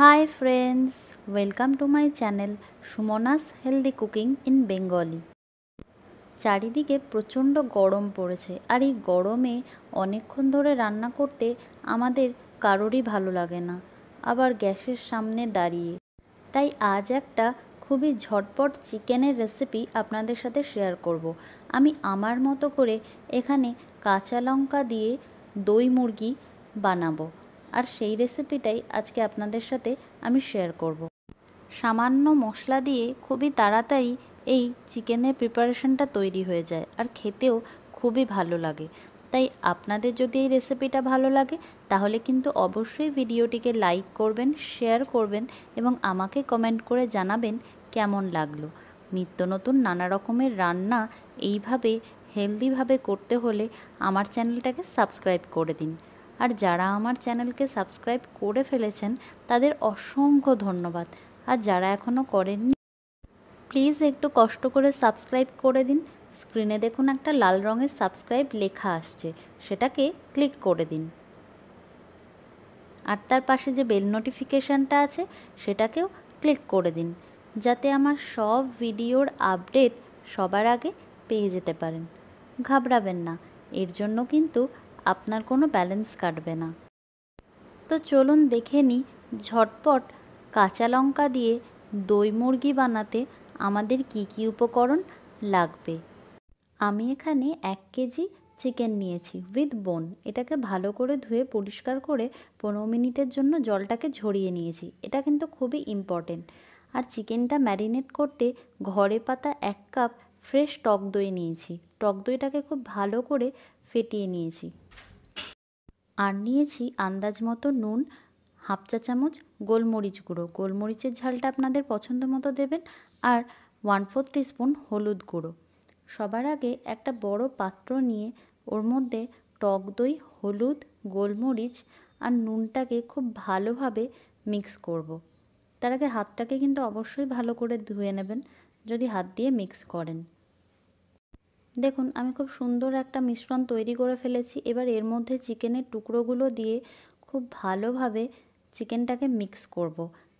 Hi friends welcome to my channel Sumona's healthy cooking in Bengali চারিদিকে প্রচণ্ড গরম পড়েছে আর এই গরমে অনেকক্ষণ ধরে রান্না করতে আমাদের কারোরই ভালো লাগে না, আবার গ্যাসের সামনে দাঁড়িয়ে। তাই আজ একটা খুবই ঝটপট চিকেনের রেসিপি আপনাদের সাথে শেয়ার করব। আমি আমার মতো করে এখানে কাঁচা লঙ্কা দিয়ে দই মুরগি বানাবো। আর সেই রেসিপিটাই আজকে আপনাদের সাথে আমি শেয়ার করব। সামান্য মশলা দিয়ে খুবই তাড়াতাড়ি এই চিকেনের প্রিপারেশনটা তৈরি হয়ে যায় আর খেতেও খুবই ভালো লাগে। তাই আপনাদের যদি এই রেসিপিটা ভালো লাগে, তাহলে কিন্তু অবশ্যই ভিডিওটিকে লাইক করবেন শেয়ার করবেন এবং আমাকে কমেন্ট করে জানাবেন কেমন লাগল। নিত্য নতুন নানা রকমের রান্না এইভাবে হেলদিভাবে করতে হলে আমার চ্যানেলটাকে সাবস্ক্রাইব করে দিন। আর যারা আমার চ্যানেলকে সাবস্ক্রাইব করে ফেলেছেন, তাদের অসংখ্য ধন্যবাদ। আর যারা এখনও করেননি, প্লিজ একটু কষ্ট করে সাবস্ক্রাইব করে দিন। স্ক্রিনে দেখুন একটা লাল রঙের সাবস্ক্রাইব লেখা আসছে, সেটাকে ক্লিক করে দিন। আর তার পাশে যে বেল নোটিফিকেশানটা আছে, সেটাকেও ক্লিক করে দিন, যাতে আমার সব ভিডিওর আপডেট সবার আগে পেয়ে যেতে পারেন। ঘাবড়াবেন না, এর জন্য কিন্তু আপনার কোনো ব্যালেন্স কাটবে না। তো চলুন দেখে নিই, ঝটপট কাঁচা লঙ্কা দিয়ে দই মুরগি বানাতে আমাদের কি কি উপকরণ লাগবে। আমি এখানে এক কেজি চিকেন নিয়েছি উইথ বোন এটাকে ভালো করে ধুয়ে পরিষ্কার করে পনেরো মিনিটের জন্য জলটাকে ঝরিয়ে নিয়েছি। এটা কিন্তু খুবই ইম্পর্টেন্ট আর চিকেনটা ম্যারিনেট করতে ঘরে পাতা এক কাপ ফ্রেশ টক দই নিয়েছি। টক দইটাকে খুব ভালো করে ফেটিয়ে নিয়েছি। আর নিয়েছি আন্দাজ মতো নুন, হাফ চা চামচ গোলমরিচ গুঁড়ো। গোলমরিচের ঝালটা আপনাদের পছন্দ মতো দেবেন আর ওয়ান ফোর্থ টিস্পুন হলুদ গুঁড়ো। সবার আগে একটা বড় পাত্র নিয়ে ওর মধ্যে টক দই, হলুদ, গোলমরিচ আর নুনটাকে খুব ভালোভাবে মিক্স করব। তার আগে হাতটাকে কিন্তু অবশ্যই ভালো করে ধুয়ে নেবেন, যদি হাত দিয়ে মিক্স করেন। দেখুন, আমি খুব সুন্দর একটা মিশ্রণ তৈরি করে ফেলেছি। এবার এর মধ্যে চিকেনের টুকরোগুলো দিয়ে খুব ভালোভাবে চিকেনটাকে মিক্স করব।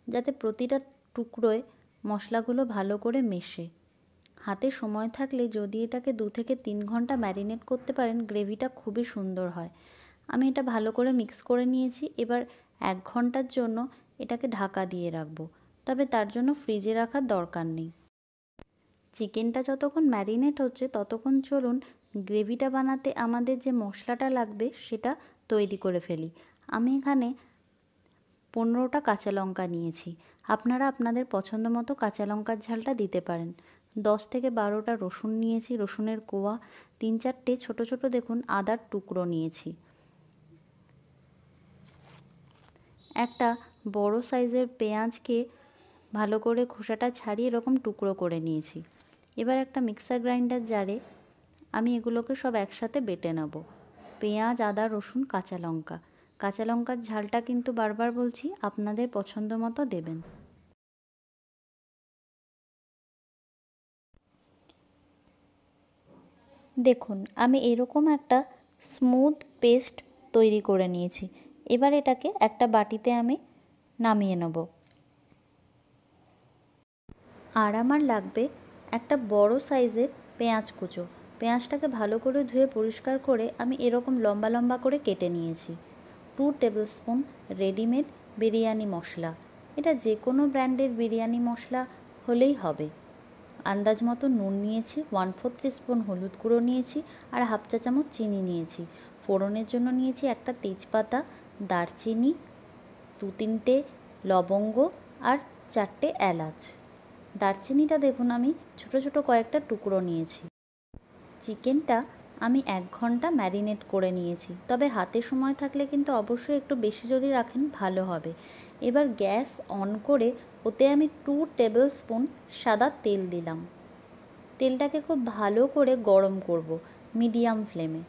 যাতে প্রতিটা টুকরোয় মশলাগুলো ভালো করে মেশে। হাতে সময় থাকলে যদি এটাকে দু থেকে তিন ঘণ্টা ম্যারিনেট করতে পারেন, গ্রেভিটা খুবই সুন্দর হয়। আমি এটা ভালো করে মিক্স করে নিয়েছি। এবার এক ঘণ্টার জন্য এটাকে ঢাকা দিয়ে রাখব, তবে তার জন্য ফ্রিজে রাখার দরকার নেই। চিকেনটা যতক্ষণ ম্যারিনেট হচ্ছে, ততক্ষণ চলুন গ্রেভিটা বানাতে আমাদের যে মশলাটা লাগবে সেটা তৈরি করে ফেলি। আমি এখানে পনেরোটা কাঁচা লঙ্কা নিয়েছি। আপনারা আপনাদের পছন্দ মতো কাঁচা লঙ্কার ঝালটা দিতে পারেন। দশ থেকে বারোটা রসুন নিয়েছি, রসুনের কোয়া। তিন চারটে ছোট ছোট দেখুন আদার টুকরো নিয়েছি। একটা বড় সাইজের পেঁয়াজকে ভালো করে খোসাটা ছাড়িয়ে এরকম টুকরো করে নিয়েছি। এবার একটা মিক্সার গ্রাইন্ডার জারে আমি এগুলোকে সব একসাথে বেটে নেব। পেঁয়াজ, আদা, রসুন, কাঁচা লঙ্কা। কাঁচা লঙ্কার ঝালটা কিন্তু বারবার বলছি, আপনাদের পছন্দ মতো দেবেন। দেখুন, আমি এরকম একটা স্মুথ পেস্ট তৈরি করে নিয়েছি। এবার এটাকে একটা বাটিতে আমি নামিয়ে নেব। আর আমার লাগবে একটা বড় সাইজের পেঁয়াজ কুচো। পেঁয়াজটাকে ভালো করে ধুয়ে পরিষ্কার করে আমি এরকম লম্বা লম্বা করে কেটে নিয়েছি। Two tablespoon readymade biryani মশলা। এটা যে কোনো ব্র্যান্ডের বিরিয়ানি মশলা হলেই হবে। আন্দাজ মতো নুন নিয়েছি ওয়ান ফোর্থ স্পুন হলুদ গুঁড়ো নিয়েছি আর হাফ চা চামচ চিনি নিয়েছি। ফোড়নের জন্য নিয়েছি একটা তেজপাতা, দারচিনি, দু তিনটে লবঙ্গ আর চারটে এলাচ। দারচিনিটা দেখুন আমি, ছোট ছোট কয়েকটা টুকরো নিয়েছি। চিকেনটা আমি এক ঘণ্টা ম্যারিনেট করে নিয়েছি। তবে হাতে সময় থাকলে কিন্তু অবশ্যই একটু বেশি যদি রাখেন ভালো হবে। এবার গ্যাস অন করে ওতে আমি টু টেবিল স্পুন সাদা তেল দিলাম। তেলটাকে খুব ভালো করে গরম করব, মিডিয়াম ফ্লেমে।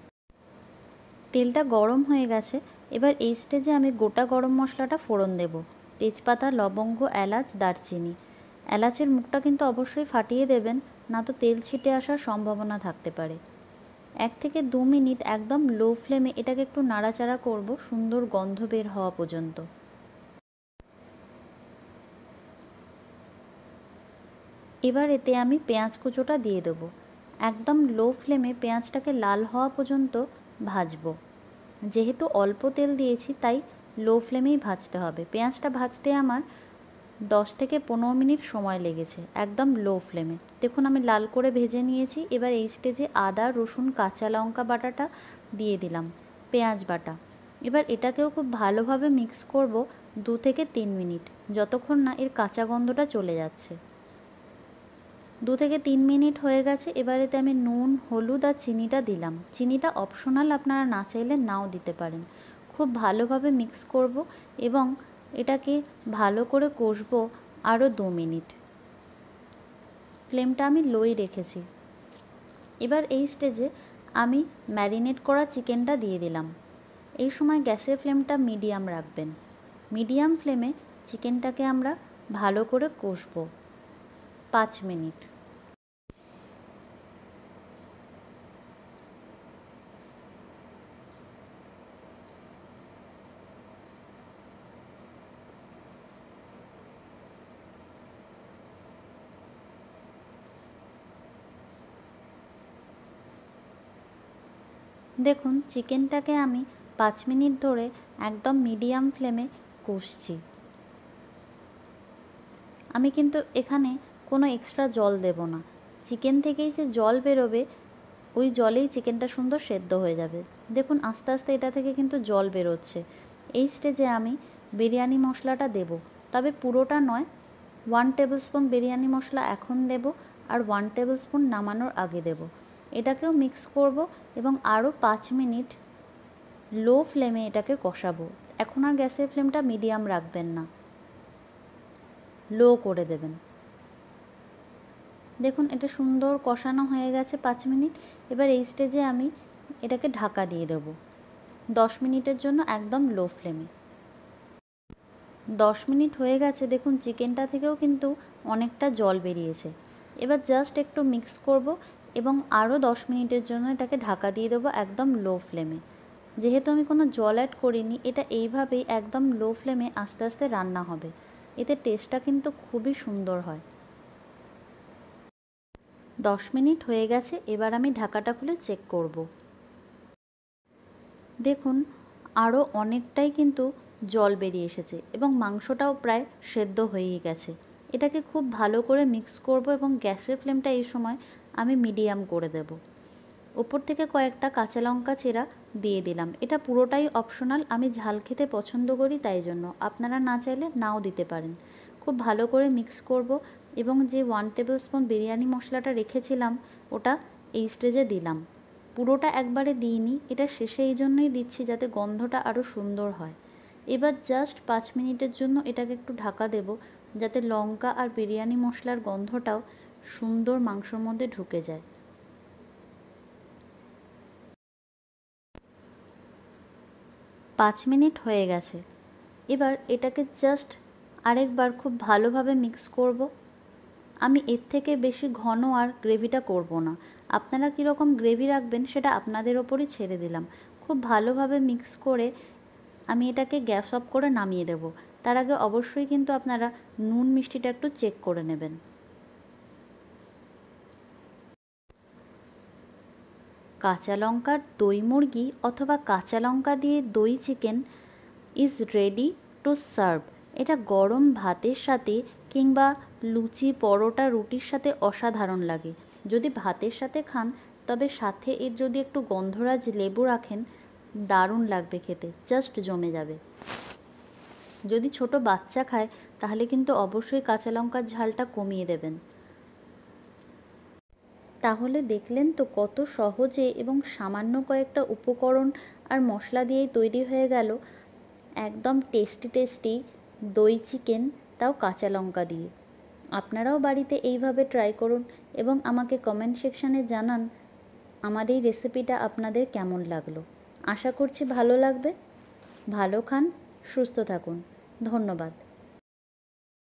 তেলটা গরম হয়ে গেছে, এবার এই স্টেজে আমি গোটা গরম মশলাটা ফোড়ন দেব। তেজপাতা, লবঙ্গ, এলাচ, দারচিনি। এলাচের মুখটা কিন্তু অবশ্যই ফাটিয়ে দেবেন, না তো তেল ছিটে আসার সম্ভাবনা থাকতে পারে। এক থেকে দু মিনিট একদম লো ফ্লেমে এটাকে একটু নাড়াচাড়া করব, সুন্দর গন্ধ বের হওয়া পর্যন্ত। এবার এতে আমি পেঁয়াজ কুচোটা দিয়ে দেবো। একদম লো ফ্লেমে পেঁয়াজটাকে লাল হওয়া পর্যন্ত ভাজবো। যেহেতু অল্প তেল দিয়েছি, তাই লো ফ্লেমেই ভাজতে হবে। পেঁয়াজটা ভাজতে আমার দশ থেকে পনেরো মিনিট সময় লেগেছে, একদম লো ফ্লেমে দেখুন, আমি লাল করে ভেজে নিয়েছি, এবার এই স্টেজে আদা, রসুন, কাঁচা লঙ্কা বাটাটা দিয়ে দিলাম, পেঁয়াজ বাটা। এবার এটাকেও খুব ভালোভাবে মিক্স করব দু থেকে তিন মিনিট, যতক্ষণ না এর কাঁচা গন্ধটা চলে যাচ্ছে। দু থেকে তিন মিনিট হয়ে গেছে, এবার এতে আমি নুন, হলুদ আর চিনিটা দিলাম। চিনিটা অপশনাল আপনারা না চাইলে নাও দিতে পারেন। খুব ভালোভাবে মিক্স করব এবং এটাকে ভালো করে কষবো আরও দু মিনিট। ফ্লেমটা আমি লোই রেখেছি। এবার এই স্টেজে আমি ম্যারিনেট করা চিকেনটা দিয়ে দিলাম। এই সময় গ্যাসের ফ্লেমটা মিডিয়াম রাখবেন। মিডিয়াম ফ্লেমে চিকেনটাকে আমরা ভালো করে কষবো। পাঁচ মিনিট। দেখুন, চিকেনটাকে আমি পাঁচ মিনিট ধরে একদম মিডিয়াম ফ্লেমে কষছি। আমি কিন্তু এখানে কোনো এক্সট্রা জল দেব না। চিকেন থেকেই যে জল বেরোবে, ওই জলেই চিকেনটা সুন্দর সেদ্ধ হয়ে যাবে। দেখুন, আস্তে আস্তে এটা থেকে কিন্তু জল বেরোচ্ছে। এই স্টেজে আমি বিরিয়ানি মশলাটা দেব। তবে পুরোটা নয় ওয়ান টেবিল স্পুন বিরিয়ানি মশলা এখন দেব আর ওয়ান টেবিল স্পুন নামানোর আগে দেব। এটাকেও মিক্স করব এবং আরও পাঁচ মিনিট লো ফ্লেমে এটাকে কষাবো। এখন আর গ্যাসের ফ্লেমটা মিডিয়াম রাখবেন না। লো করে দেবেন। দেখুন, এটা সুন্দর কষানো হয়ে গেছে পাঁচ মিনিট। এবার এই স্টেজে আমি এটাকে ঢাকা দিয়ে দেব। দশ মিনিটের জন্য একদম লো ফ্লেমে দশ মিনিট হয়ে গেছে, দেখুন চিকেনটা থেকেও কিন্তু অনেকটা জল বেরিয়েছে। এবার জাস্ট একটু মিক্স করব। এবং আরও দশ মিনিটের জন্য এটাকে ঢাকা দিয়ে দেবো একদম লো ফ্লেমে যেহেতু আমি কোনো জল অ্যাড করিনি, এটা এইভাবেই একদম লো ফ্লেমে আস্তে আস্তে রান্না হবে। এতে টেস্টটা কিন্তু খুবই সুন্দর হয়। দশ মিনিট হয়ে গেছে, এবার আমি ঢাকাটা খুলে চেক করব। দেখুন আরও অনেকটাই কিন্তু জল বেরিয়ে এসেছে এবং মাংসটাও প্রায় সেদ্ধ হয়েই গেছে। এটাকে খুব ভালো করে মিক্স করব এবং গ্যাসের ফ্লেমটা এই সময় আমি মিডিয়াম করে দেব। ওপর থেকে কয়েকটা কাঁচা লঙ্কা চেরা দিয়ে দিলাম। এটা পুরোটাই অপশনাল। আমি ঝাল খেতে পছন্দ করি তাই জন্য। আপনারা না চাইলে নাও দিতে পারেন। খুব ভালো করে মিক্স করব এবং যে ওয়ান টেবিল স্পুন বিরিয়ানি মশলাটা রেখেছিলাম, ওটা এই স্টেজে দিলাম। পুরোটা একবারে দিইনি। এটা শেষে এই জন্যই দিচ্ছি যাতে গন্ধটা আরও সুন্দর হয়। এবার জাস্ট পাঁচ মিনিটের জন্য এটাকে একটু ঢাকা দেব, যাতে লঙ্কা আর বিরিয়ানি মশলার গন্ধটাও সুন্দর মাংসর মধ্যে ঢুকে যায়। পাঁচ মিনিট হয়ে গেছে। এবার এটাকে জাস্ট আরেকবার খুব ভালোভাবে মিক্স করব। আমি এর থেকে বেশি ঘন আর গ্রেভিটা করব না। আপনারা কীরকম গ্রেভি রাখবেন সেটা আপনাদের ওপরই ছেড়ে দিলাম। খুব ভালোভাবে মিক্স করে আমি এটাকে গ্যাস অফ করে নামিয়ে দেব। তার আগে অবশ্যই কিন্তু আপনারা নুন মিষ্টিটা একটু চেক করে নেবেন। কাঁচা লঙ্কার দই মুরগি অথবা কাঁচা লঙ্কা দিয়ে দই chicken is ready to serve এটা গরম ভাতের সাথে কিংবা লুচি, পরোটা, রুটির সাথে অসাধারণ লাগে। যদি ভাতের সাথে খান, তবে সাথে এর যদি একটু গন্ধরাজ লেবু রাখেন, দারুণ লাগবে খেতে জাস্ট জমে যাবে। যদি ছোট বাচ্চা খায়, তাহলে কিন্তু অবশ্যই কাঁচা লঙ্কার ঝালটা কমিয়ে দেবেন। তাহলে দেখলেন তো কত সহজে এবং সামান্য কয়েকটা উপকরণ আর মশলা দিয়েই তৈরি হয়ে গেল। একদম টেস্টি টেস্টি দই চিকেন তাও কাঁচা লঙ্কা দিয়ে। আপনারাও বাড়িতে এইভাবে ট্রাই করুন এবং আমাকে কমেন্ট সেকশানে জানান আমার এই রেসিপিটা আপনাদের কেমন লাগল। আশা করছি ভালো লাগবে। ভালো খান, সুস্থ থাকুন। ধন্যবাদ।